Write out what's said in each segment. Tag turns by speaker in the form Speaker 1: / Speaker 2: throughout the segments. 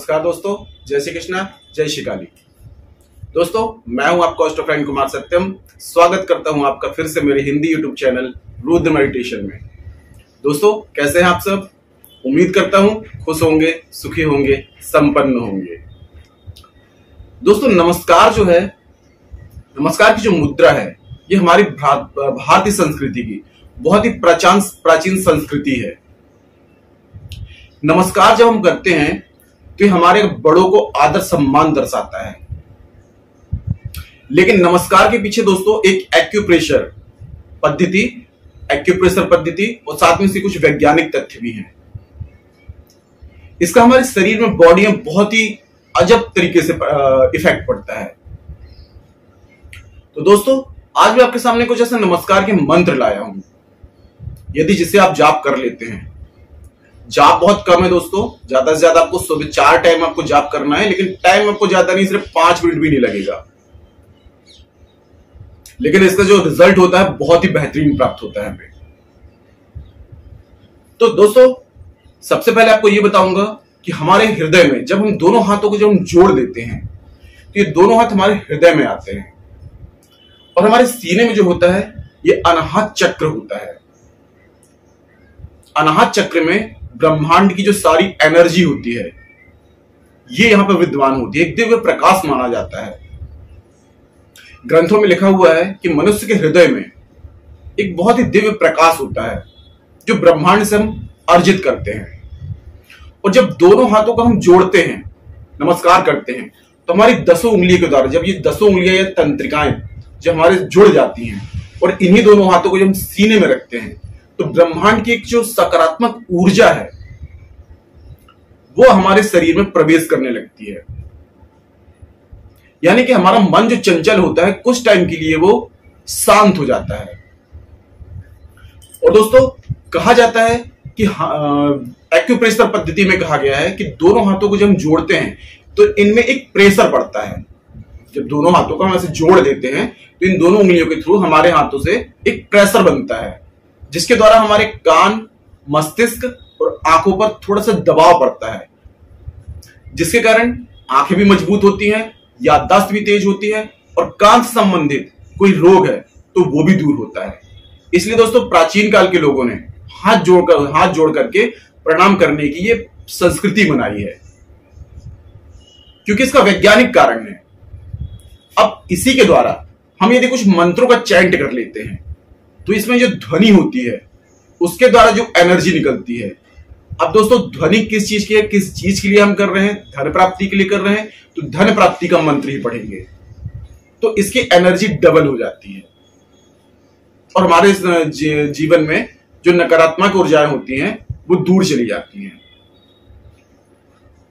Speaker 1: नमस्कार दोस्तों, जय श्री कृष्णा, जय श्री काली। दोस्तों, मैं हूँ आपका ऑस्ट्रो फ्रेंड कुमार सत्यम। स्वागत करता हूँ आपका फिर से मेरे Hindi YouTube channel Rudra meditation में। दोस्तों, कैसे हैं आप सब? उम्मीद करता हूँ खुश होंगे, सुखी होंगे, संपन्न होंगे। दोस्तों, नमस्कार जो है, नमस्कार की जो मुद्रा है, ये हमारी भारतीय संस्कृति की बहुत ही प्राचीन प्राचीन संस्कृति है। नमस्कार जब हम करते हैं तो हमारे बड़ों को आदर सम्मान दर्शाता है। लेकिन नमस्कार के पीछे दोस्तों, एक एक्यूप्रेशर पद्धति एक्यूप्रेशर पद्धति और साथ में से कुछ वैज्ञानिक तथ्य भी हैं। इसका हमारे शरीर में बॉडी में बहुत ही अजब तरीके से इफ़ेक्ट पड़ता है। तो दोस्तों, आज मैं आपके सामने कुछ ऐसा नमस्कार के मंत्र लाया हूँ। यदि जिसे आप जाप कर लेते हैं जाप बहुत कम है दोस्तों। ज़्यादा से ज़्यादा आपको सुबह चार टाइम आपको जाप करना है, लेकिन टाइम आपको ज़्यादा नहीं, सिर्फ़ पाँच मिनट भी नहीं लगेगा। लेकिन इसका जो रिज़ल्ट होता है, बहुत ही बेहतरीन प्राप्त होता है हमें। तो दोस्तों, सबसे पहले आपको यह बताऊँगा कि हमारे हृदय में, जब हम दोनों हाथों को जब हम जोड़ देते हैं तो ये दोनों हाथ हमारे हृदय में आते हैं। और हमारे सीने में जो होता है, ये अनाहत चक्र होता है। अनाहत चक्र में ब्रह्मांड की जो सारी एनर्जी होती है, ये यहाँ पर विद्वान होती है। एक दिव्य प्रकाश माना जाता है। ग्रंथों में लिखा हुआ है कि मनुष्य के हृदय में एक बहुत ही दिव्य प्रकाश होता है, जो ब्रह्मांड से हम अर्जित करते हैं। और जब दोनों हाथों को हम जोड़ते हैं, नमस्कार करते हैं तो हमारी दसों उंगलियों के द्वारा, जब ये दसों उंगलियाँ या तंत्रिकाएँ जब हमारे जुड़ जाती हैं, और इन्हीं दोनों हाथों को जब हम सीने में रखते हैं तो ब्रह्मांड की एक जो सकारात्मक ऊर्जा है, वो हमारे शरीर में प्रवेश करने लगती है। यानी कि हमारा मन जो चंचल होता है, कुछ टाइम के लिए वो शांत हो जाता है। और दोस्तों, कहा जाता है कि एक्यूप्रेशर पद्धति में कहा गया है कि दोनों हाथों को जब हम जोड़ते हैं तो इनमें एक प्रेशर पड़ता है। जब दोनों हाथों को हम ऐसे जोड़ देते हैं तो इन दोनों उंगलियों के थ्रू हमारे हाथों से एक प्रेशर बनता है। जिसके द्वारा हमारे कान, मस्तिष्क और आँखों पर थोड़ा सा दबाव पड़ता है। जिसके कारण आँखें भी मज़बूत होती हैं, याददाश्त भी तेज होती है और कान से संबंधित कोई रोग है तो वो भी दूर होता है। इसलिए दोस्तों, प्राचीन काल के लोगों ने हाथ जोड़कर, हाथ जोड़ करके प्रणाम करने की ये संस्कृति बनाई है। क्योंकि इसका वैज्ञानिक कारण है। अब इसी के द्वारा हम यदि कुछ मंत्रों का चैंट कर लेते हैं तो इसमें जो ध्वनि होती है, उसके द्वारा जो एनर्जी निकलती है। अब दोस्तों, ध्वनि किस चीज़ की है किस चीज़ के लिए हम कर रहे हैं? धन प्राप्ति के लिए कर रहे हैं तो धन प्राप्ति का मंत्र ही पढ़ेंगे। तो इसकी एनर्जी डबल हो जाती है। और हमारे जीवन में जो नकारात्मक ऊर्जाएँ होती हैं, वो दूर चली जाती हैं।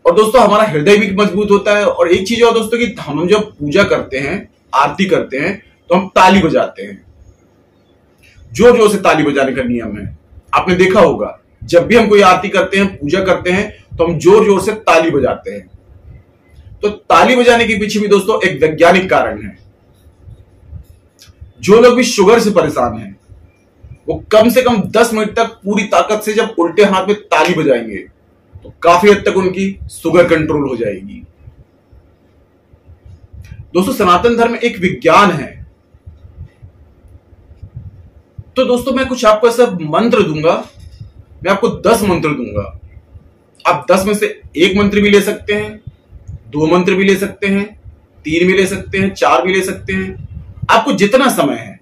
Speaker 1: और दोस्तों, हमारा हृदय भी मज़बूत होता है। और एक चीज़ और दोस्तों, कि हम जब पूजा करते हैं, आरती करते हैं तो हम ताली बजाते हैं। ज़ोर ज़ोर से ताली बजाने का नियम है। आपने देखा होगा, जब भी हम कोई आरती करते हैं, पूजा करते हैं तो हम ज़ोर ज़ोर से ताली बजाते हैं। तो ताली बजाने के पीछे भी दोस्तों एक वैज्ञानिक कारण है। जो लोग भी शुगर से परेशान हैं, वो कम से कम 10 मिनट तक पूरी ताकत से जब उल्टे हाथ में ताली बजाएँगे तो काफ़ी हद तक उनकी शुगर कंट्रोल हो जाएगी। दोस्तों, सनातन धर्म एक विज्ञान है तो दोस्तों, मैं कुछ आपको ऐसा मंत्र दूँगा। मैं आपको दस मंत्र दूँगा। आप दस में से एक मंत्र भी ले सकते हैं, दो मंत्र भी ले सकते हैं, तीन भी ले सकते हैं, चार भी ले सकते हैं। आपको जितना समय है,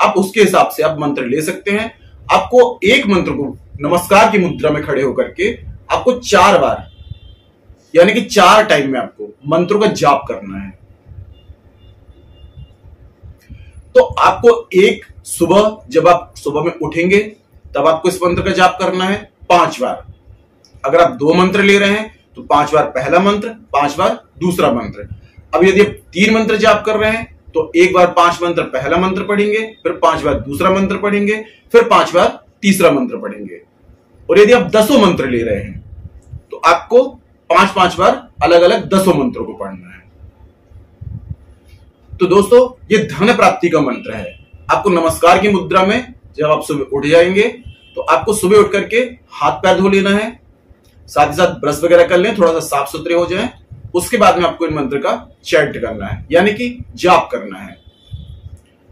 Speaker 1: आप उसके हिसाब से आप मंत्र ले सकते हैं। आपको एक मंत्र को नमस्कार की मुद्रा में खड़े होकर के आपको चार बार, यानी कि चार टाइम में आपको मंत्रों का जाप करना है। तो आपको एक सुबह जब आप सुबह में उठेंगे, तब आपको इस मंत्र का जाप करना है पाँच बार। अगर आप दो मंत्र ले रहे हैं तो पाँच बार पहला मंत्र, पाँच बार दूसरा मंत्र। अब यदि आप तीन मंत्र जाप कर रहे हैं तो एक बार पाँच मंत्र पहला मंत्र पढ़ेंगे, फिर पाँच बार दूसरा मंत्र पढ़ेंगे, फिर पाँच बार तीसरा मंत्र पढ़ेंगे। और यदि आप दसों मंत्र ले रहे हैं तो आपको पाँच पाँच बार अलग अलग दसों मंत्रों को पढ़ना है। तो दोस्तों, ये धन प्राप्ति का मंत्र है। आपको नमस्कार की मुद्रा में जब आप सुबह उठ जाएँगे तो आपको सुबह उठ करके हाथ पैर धो लेना है। साथ ही साथ ब्रश वगैरह कर लें, थोड़ा सा साफ़ सुथरे हो जाए। उसके बाद में आपको इन मंत्र का चैंट करना है, यानी कि जाप करना है।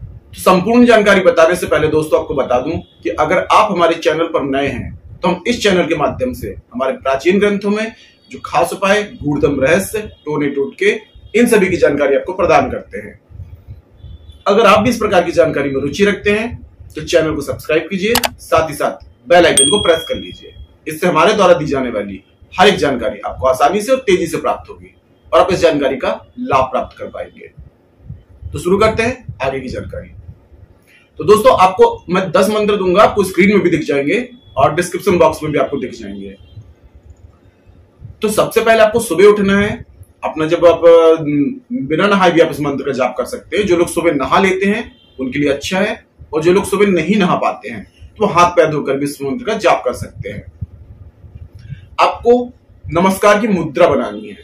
Speaker 1: तो संपूर्ण जानकारी बताने से पहले दोस्तों, आपको बता दूँ कि अगर आप हमारे चैनल पर नए हैं तो हम इस चैनल के माध्यम से हमारे प्राचीन ग्रंथों में जो खास उपाय, गूढ़तम रहस्य, टोने टोटके इन सभी की जानकारी आपको प्रदान करते हैं। अगर आप भी इस प्रकार की जानकारी में रुचि रखते हैं तो चैनल को सब्सक्राइब कीजिए, साथ ही साथ बेल आइकन को प्रेस कर लीजिए। इससे हमारे द्वारा दी जाने वाली हर एक जानकारी आपको आसानी से और तेज़ी से प्राप्त होगी और आप इस जानकारी का लाभ प्राप्त कर पाएँगे। तो शुरू करते हैं आगे की जानकारी। तो दोस्तों, आपको मैं दस मंत्र दूँगा, आपको स्क्रीन में भी दिख जाएँगे और डिस्क्रिप्शन बॉक्स में भी आपको दिख जाएँगे। तो सबसे पहले आपको सुबह उठना है अपना जब आप बिना नहाए भी आप इस मंत्र का जाप कर सकते हैं। जो लोग सुबह नहा लेते हैं, उनके लिए अच्छा है, और जो लोग सुबह नहीं नहा पाते हैं तो हाथ पैर धोकर भी इस मंत्र का जाप कर सकते हैं। आपको नमस्कार की मुद्रा बनानी है,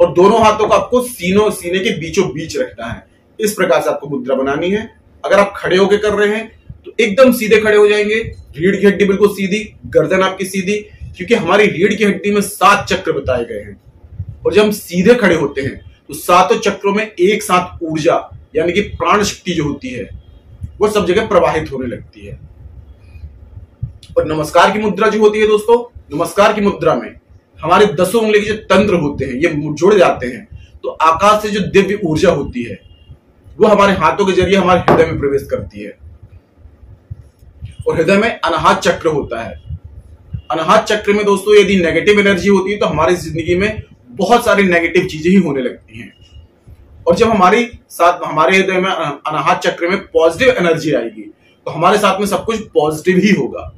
Speaker 1: और दोनों हाथों को आपको सीनों, सीने के बीचों बीच रखना है। इस प्रकार से आपको मुद्रा बनानी है। अगर आप खड़े होकर कर रहे हैं तो एकदम सीधे खड़े हो जाएँगे। रीढ़ की हड्डी बिल्कुल सीधी, गर्दन आपकी सीधी, क्योंकि हमारी रीढ़ की हड्डी में सात चक्र बताए गए हैं। और जब हम सीधे खड़े होते हैं तो सातों चक्रों में एक साथ ऊर्जा, यानी कि प्राण शक्ति जो होती है, वो सब जगह प्रवाहित होने लगती है। और नमस्कार की मुद्रा जो होती है दोस्तों, नमस्कार की मुद्रा में हमारे दसों उंगली के जो तंत्र होते हैं, ये जुड़ जाते हैं। तो आकाश से जो दिव्य ऊर्जा होती है, वो हमारे हाथों के ज़रिए हमारे हृदय में प्रवेश करती है। और हृदय में अनाहत चक्र होता है। अनाहत चक्र में दोस्तों यदि नेगेटिव एनर्जी होती है तो हमारी ज़िंदगी में बहुत सारी नेगेटिव चीज़ें ही होने लगती हैं। और जब हमारी साथ, हमारे हृदय में अनाहत चक्र में पॉजिटिव एनर्जी आएगी तो हमारे साथ में सब कुछ पॉजिटिव ही होगा।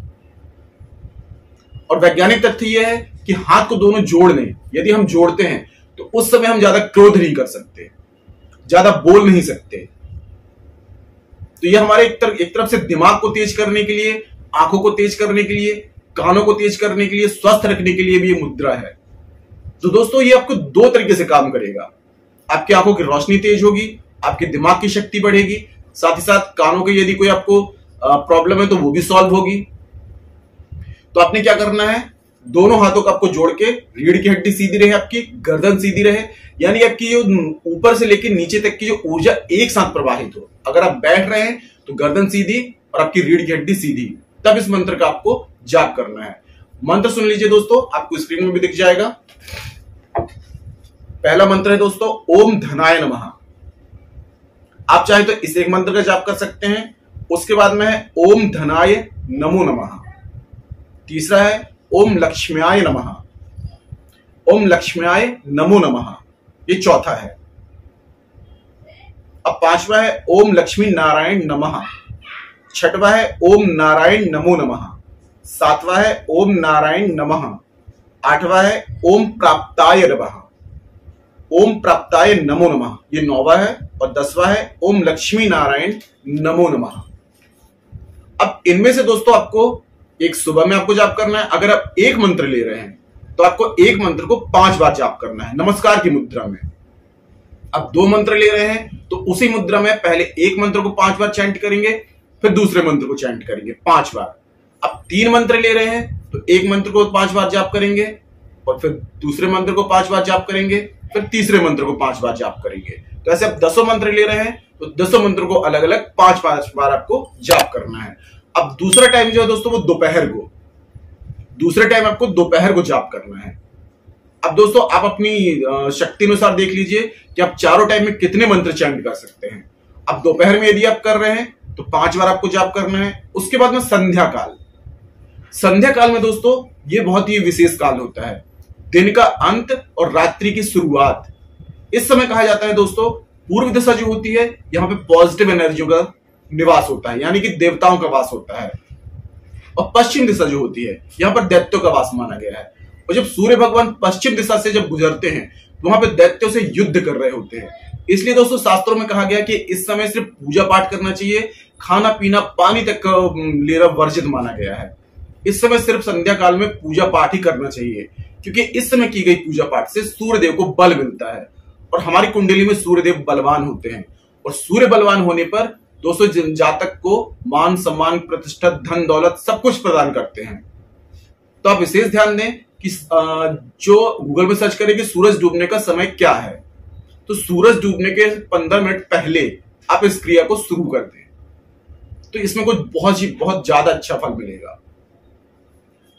Speaker 1: और वैज्ञानिक तथ्य यह है कि हाथ को दोनों जोड़ लें यदि हम जोड़ते हैं तो उस समय हम ज़्यादा क्रोध नहीं कर सकते, ज़्यादा बोल नहीं सकते। तो यह हमारे एक तरफ़ एक तरफ़ से दिमाग को तेज करने के लिए, आँखों को तेज करने के लिए, कानों को तेज करने के लिए, स्वस्थ रखने के लिए भी ये मुद्रा है। तो दोस्तों, ये आपको दो तरीके से काम करेगा। आपकी आँखों की रोशनी तेज होगी, आपके दिमाग की शक्ति बढ़ेगी, साथ ही साथ कानों के यदि कोई आपको प्रॉब्लम है तो वो भी सॉल्व होगी। तो आपने क्या करना है? दोनों हाथों को आपको जोड़ के, रीढ़ की हड्डी सीधी रहे आपकी, गर्दन सीधी रहे। यानी आपकी जो ऊपर से लेकर नीचे तक की जो ऊर्जा एक साथ प्रवाहित हो। अगर आप बैठ रहे हैं तो गर्दन सीधी और आपकी रीढ़ की हड्डी सीधी। तब इस मंत्र का आपको जाप करना है। मंत्र सुन लीजिए दोस्तों, आपको स्क्रीन में भी दिख जाएगा। पहला मंत्र है दोस्तों, ओम धनाय नमः। आप चाहे तो इस एक मंत्र का जाप कर सकते हैं। उसके बाद में है, ओम धनाय नमो नमः। तीसरा है, ओम लक्ष्म्याय नमः। ओम लक्ष्म्याय नमो नमः। ये चौथा है। अब पांचवा है, ओम लक्ष्मी नारायण नमः। छठवा है, ओम नारायण नमो नमः। सातवा है, ओम नारायण नमः। आठवा है, ओम प्राप्ताय नमः। ओम प्राप्ताय नमो नमः। ये नौवा है और दसवा है, ओम लक्ष्मी नारायण नमो नमः। अब इनमें से दोस्तों आपको एक सुबह में आपको जाप करना है। अगर आप एक मंत्र ले रहे हैं तो आपको एक मंत्र को पाँच बार जाप करना है। नमस्कार की मुद्रा में। अब दो मंत्र ले रहे हैं तो उसी मुद्रा में पहले एक मंत्र को पाँच बार चैंट करेंगे, फिर दूसरे मंत्र को चैंट करेंगे, पाँच बार। अब तीन मंत्र ले रहे हैं तो एक मंत्र को पाँच बार जाप करेंगे, और फिर दूसरे मंत्र को पाँच बार जाप करेंगे, फिर तीसरे मंत्र को पाँच बार जाप करेंगे। तो ऐसे आप दसों मंत्र ले रहे हैं तो दसों मंत्र को अलग अलग पाँच पाँच बार आपको जाप करना है। अब दूसरा टाइम जो है दोस्तों, वो दोपहर को। दूसरे टाइम आपको दोपहर को जाप करना है। अब दोस्तों, आप अपनी शक्ति अनुसार देख लीजिए कि आप चारों टाइम में कितने मंत्र चैंट कर सकते हैं। अब दोपहर में यदि आप कर रहे हैं तो पाँच बार आपको जाप करना है, उसके बाद में संध्या काल। संध्या काल में दोस्तों, ये बहुत ही विशेष काल होता है। दिन का अंत और रात्रि की शुरुआत। इस समय कहा जाता है दोस्तों, पूर्व दिशा जो होती है, यहाँ पे पॉजिटिव एनर्जियों का निवास होता है, यानी कि देवताओं का वास होता है। और पश्चिम दिशा जो होती है, यहाँ पर दैत्यों का वास माना गया है। और जब सूर्य भगवान पश्चिम दिशा से जब गुजरते हैं तो वहाँ पर दैत्यों से युद्ध कर रहे होते हैं। इसलिए दोस्तों, शास्त्रों में कहा गया कि इस समय सिर्फ़ पूजा पाठ करना चाहिए, खाना पीना पानी तक लेना वर्जित माना गया है। इस समय सिर्फ़ संध्या काल में पूजा पाठ ही करना चाहिए, क्योंकि इस समय की गई पूजा पाठ से सूर्य देव को बल मिलता है। और हमारी कुंडली में सूर्य देव बलवान होते हैं। और सूर्य बलवान होने पर दोस्तों जनजातक को मान सम्मान, प्रतिष्ठा, धन, दौलत सब कुछ प्रदान करते हैं। तो आप विशेष ध्यान दें कि जो गूगल में सर्च करें कि सूरज डूबने का समय क्या है तो सूरज डूबने के पंद्रह मिनट पहले आप इस क्रिया को शुरू कर दें। तो इसमें कुछ बहुत ही, बहुत ज़्यादा अच्छा फल मिलेगा।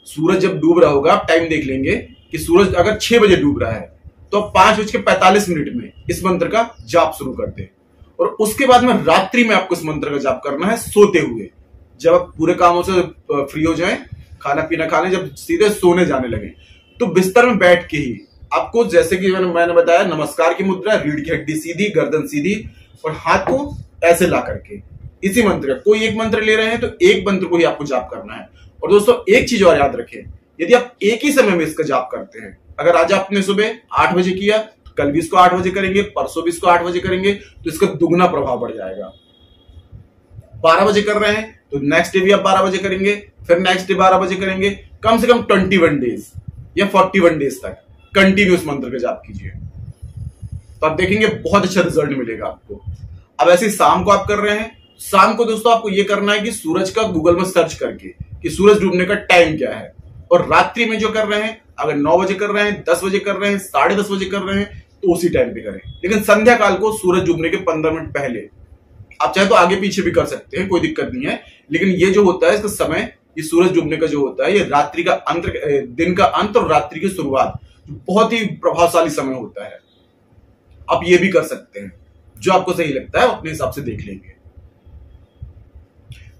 Speaker 1: सूरज जब डूब रहा होगा, आप टाइम देख लेंगे कि सूरज अगर छह बजे डूब रहा है तो आप पाँच बज के पैंतालीस मिनट में इस मंत्र का जाप शुरू कर दे और उसके बाद में रात्रि में आपको इस मंत्र का जाप करना है, सोते हुए। जब आप पूरे कामों से फ्री हो जाए, खाना पीना खाने जब सीधे सोने जाने लगे तो बिस्तर में बैठ के ही आपको जैसे कि मैंने बताया, नमस्कार की मुद्रा, रीढ़ की हड्डी सीधी, गर्दन सीधी, और हाथ को ऐसे ला करके। इसी मंत्र का कोई एक मंत्र ले रहे हैं तो एक मंत्र को ही आपको जाप करना है। और दोस्तों, एक चीज़ और याद रखें। यदि आप एक ही समय में इसका जाप करते हैं, अगर आज आपने सुबह आठ बजे किया तो कल भी इसको आठ बजे करेंगे, परसों भी इसको आठ बजे करेंगे तो इसका दुगना प्रभाव बढ़ जाएगा। बारह बजे कर रहे हैं तो नेक्स्ट डे भी आप बारह बजे करेंगे, फिर नेक्स्ट डे बारह बजे करेंगे। कम से कम ट्वेंटी वन डेज़ या फोर्टी वन डेज़ तक कंटिन्यूस मंत्र का जाप कीजिए। तो आप देखेंगे, बहुत अच्छा रिज़ल्ट मिलेगा आपको। अब ऐसे शाम को आप कर रहे हैं, शाम को दोस्तों आपको यह करना है कि सूरज का गूगल में सर्च करके कि सूरज डूबने का टाइम क्या है? और रात्रि में जो कर रहे हैं, अगर नौ बजे कर रहे हैं, दस बजे कर रहे हैं, साढ़े दस बजे कर रहे हैं तो उसी टाइम पे करें। लेकिन संध्या काल को सूरज डूबने के पंद्रह मिनट पहले, आप चाहे तो आगे पीछे भी कर सकते हैं, कोई दिक्कत नहीं है। लेकिन ये जो होता है, इसका समय, ये सूरज डूबने का जो होता है, ये रात्रि का अंत दिन का अंत और रात्रि की शुरुआत बहुत ही प्रभावशाली समय होता है। आप ये भी कर सकते हैं, जो आपको सही लगता है अपने हिसाब से देख लेंगे।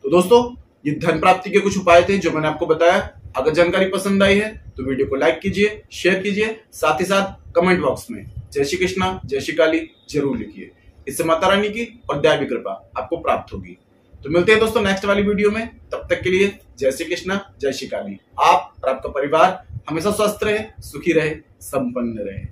Speaker 1: तो दोस्तों ये धन प्राप्ति के कुछ उपाय थे जो मैंने आपको बताया। अगर जानकारी पसंद आई है तो वीडियो को लाइक कीजिए, शेयर कीजिए, साथ ही साथ कमेंट बॉक्स में जय श्री कृष्णा, जय श्री काली ज़रूर लिखिए। इससे माता रानी की और दैवी कृपा आपको प्राप्त होगी। तो मिलते हैं दोस्तों नेक्स्ट वाली वीडियो में। तब तक के लिए जय श्री कृष्णा, जय श्री काली। आप और आपका परिवार हमेशा स्वस्थ रहे, सुखी रहे, संपन्न रहे।